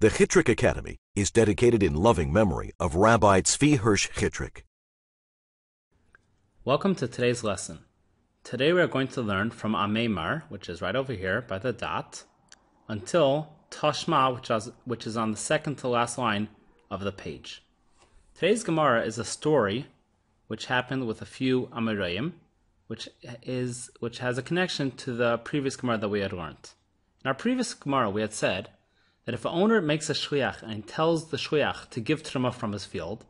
The Chitrik Academy is dedicated in loving memory of Rabbi Tzvi Hirsh Chitrik. Welcome to today's lesson. Today we are going to learn from Ameimar, which is right over here by the dot, until Tashma, which is, which is on the second to last line of the page. Today's Gemara is a story which happened with a few Amirayim, which is which has a connection to the previous Gemara that we had learned. In our previous Gemara, we had said that if an owner makes a shliach and tells the shliach to give truma from his field,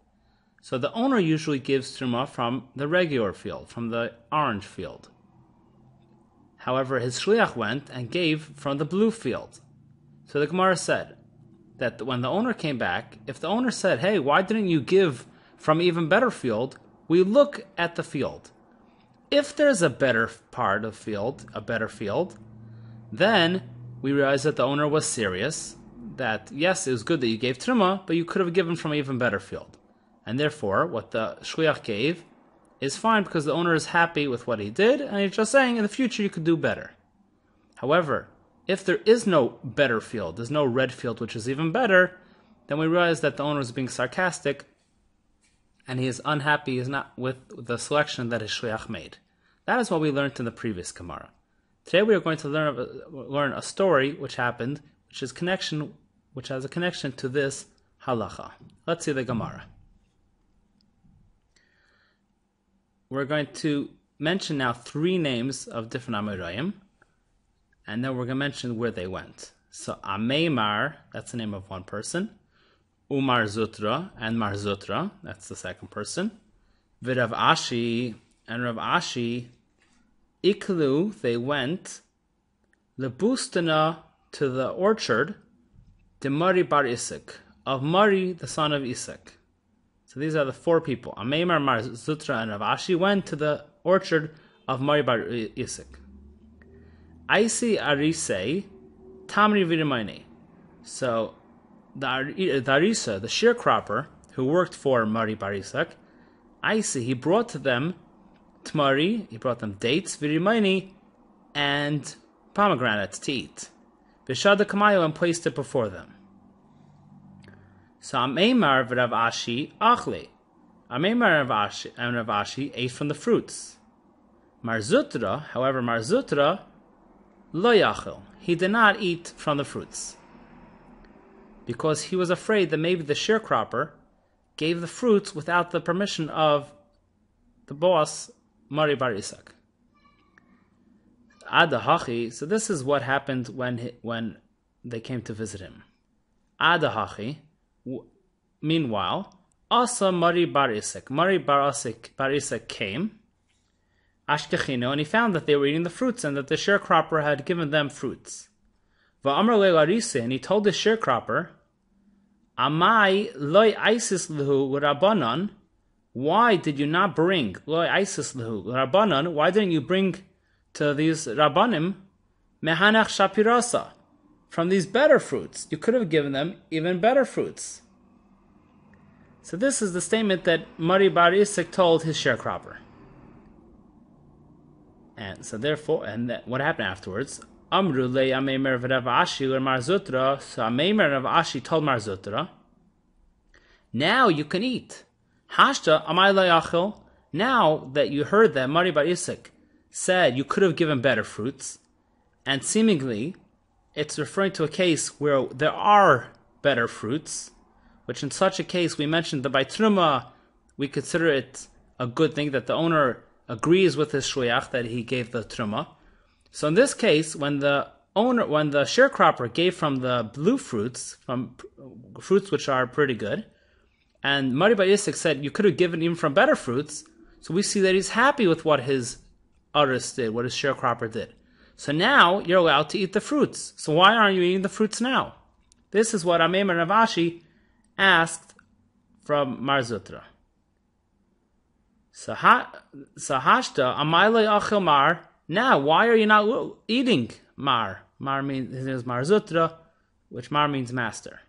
so the owner usually gives truma from the regular field, from the orange field. However, his shliach went and gave from the blue field. So the Gemara said that when the owner came back, if the owner said, "Hey, why didn't you give from even better field?" we look at the field. If there's a better part of field, a better field, then we realize that the owner was serious that yes, it was good that you gave truma, but you could have given from an even better field, and therefore what the shliach gave is fine because the owner is happy with what he did, and he's just saying in the future you could do better. However, if there is no better field, there's no red field which is even better, then we realize that the owner is being sarcastic, and he is unhappy is not with the selection that his shliach made. That is what we learned in the previous Gemara. Today we are going to learn learn a story which happened, which is connection which has a connection to this halacha. Let's see the Gemara. We're going to mention now three names of different Amirayim, and then we're going to mention where they went. So Ameimar, that's the name of one person. Umar Zutra and Mar Zutra, that's the second person. Virav Ashi and Rav Ashi, Iklu, they went, Lebustana to the orchard, de Mari bar Isaac, of Mari, the son of Isaac. So these are the four people. Ameimar, Mar Zutra, and Rav Ashi went to the orchard of Mari bar Isaac. Aisi Arise, Tamri Virimaini. So the, the Arisa, the sharecropper, who worked for Mari bar Isaac, Aisi, he brought to them Tmari, he brought them dates, Virimaini, and pomegranates to eat. Vishada Kamayo and placed it before them. So Ameimar Rav Ashi Achle. Ashi and Rav Ashi ate from the fruits. Mar Zutra, however, Mar Zutra lo yachil. He did not eat from the fruits because he was afraid that maybe the sharecropper gave the fruits without the permission of the boss Mari. Adahachi. So this is what happened when he, when they came to visit him. Adahachi. Meanwhile, Asa Mari Bar Isaac. Mari Bar Isaac, Bar came. Ashkechino, and he found that they were eating the fruits and that the sharecropper had given them fruits. Va'amr le'larise, and he told the sharecropper, Amai loy isis lehu rabbanon. Why did you not bring loy isis lehu rabbanon? Why didn't you bring to these rabbanim mehanach shapirasa from these better fruits. You could have given them even better fruits. So this is the statement that Mari Bar Isaac told his sharecropper. And so therefore, and what happened afterwards? Amru le Ameimar Rav Ashi or Mar Zutra. So Ameimar Rav Ashi told Mar Zutra, now you can eat. Hashta amay. Now that you heard that Mari Bar Isaac said you could have given better fruits, and seemingly it's referring to a case where there are better fruits, which in such a case we mentioned that by truma we consider it a good thing that the owner agrees with his shliach that he gave the truma. So in this case, when the owner, when the sharecropper gave from the blue fruits, from fruits which are pretty good, and Mari Yisik said you could have given even from better fruits, so we see that he's happy with what his others did, what his sharecropper did. So now you're allowed to eat the fruits. So why aren't you eating the fruits now? This is what Amem Rav Ashi asked from Mar Zutra. Sahashta Amayle Achil Mar. Now, why are you not eating Mar? Mar means his name is Mar Zutra, which Mar means master.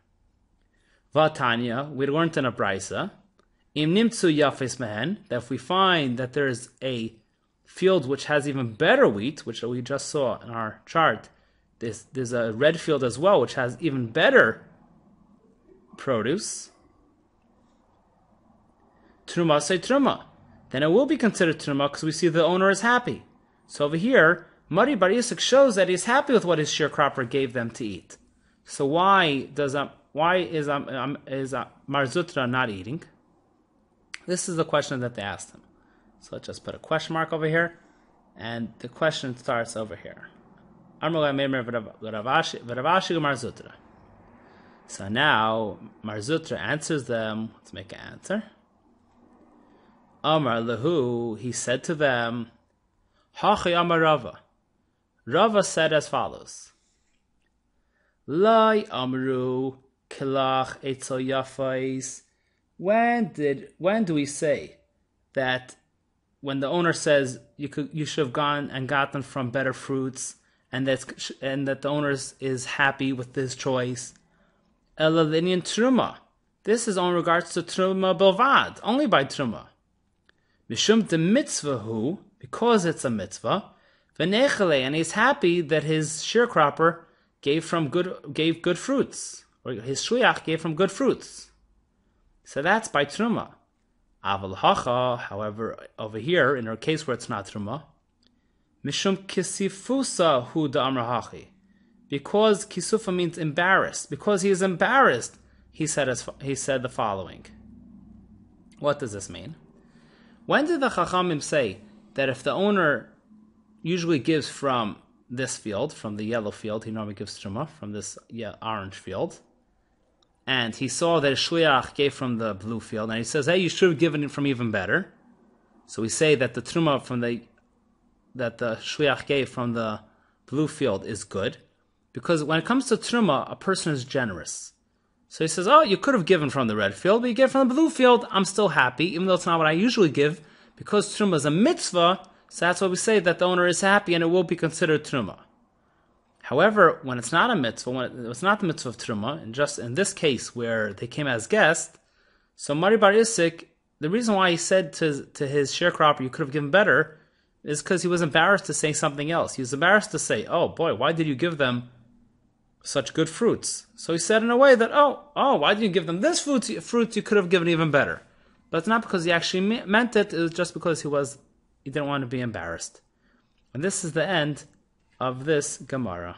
Vatanya, we learned in a brisa, Im nimtsu yafes mehen, that if we find that there is a field which has even better wheat, which we just saw in our chart. There's, there's a red field as well, which has even better produce, truma say truma, then it will be considered truma because we see the owner is happy. So over here, Mari Bar Yisuk shows that he's happy with what his sharecropper gave them to eat. So why does um, why is um, um is uh, Mar Zutra not eating? This is the question that they asked him. So let's just put a question mark over here, and the question starts over here. So now Mar Zutra answers them. Let's make an answer. Amar lehu, he said to them, Hachi Amar Rava. Rava said as follows. Lai Amru Kilach Yafais. When did when do we say that when the owner says you could you should have gone and gotten from better fruits and that's and that the owner is happy with this choice? Elalinian truma. This is on regards to truma belvad, only by truma. Mishum de mitzvah hu, because it's a mitzvah, v'nechale, and he's happy that his sharecropper gave from good gave good fruits, or his shliach gave from good fruits. So that's by truma. Aval hacha, however, over here in our case where it's not truma, mishum kisifusa hu hachi, because kisufa means embarrassed. Because he is embarrassed, he said as, he said the following. What does this mean? When did the Chachamim say that if the owner usually gives from this field, from the yellow field, he normally gives truma from this yeah, orange field, and he saw that Shliach gave from the blue field, and he says, "Hey, you should have given it from even better." So we say that the truma from the that the Shliach gave from the blue field is good, because when it comes to truma, a person is generous. So he says, Oh, you could have given from the red field, but you get from the blue field. I'm still happy, even though it's not what I usually give, because truma is a mitzvah. So that's why we say that the owner is happy and it will be considered truma. However, when it's not a mitzvah, when it's not the mitzvah of truma, and just in this case where they came as guests, so Mari Bar Isik, the reason why he said to, to his sharecropper, you could have given better, is because he was embarrassed to say something else. He was embarrassed to say, oh boy, why did you give them such good fruits. So he said in a way that, oh, oh, why didn't you give them this fruit? Fruit you could have given even better. But it's not because he actually meant it. It was just because he was he didn't want to be embarrassed. And this is the end of this Gemara.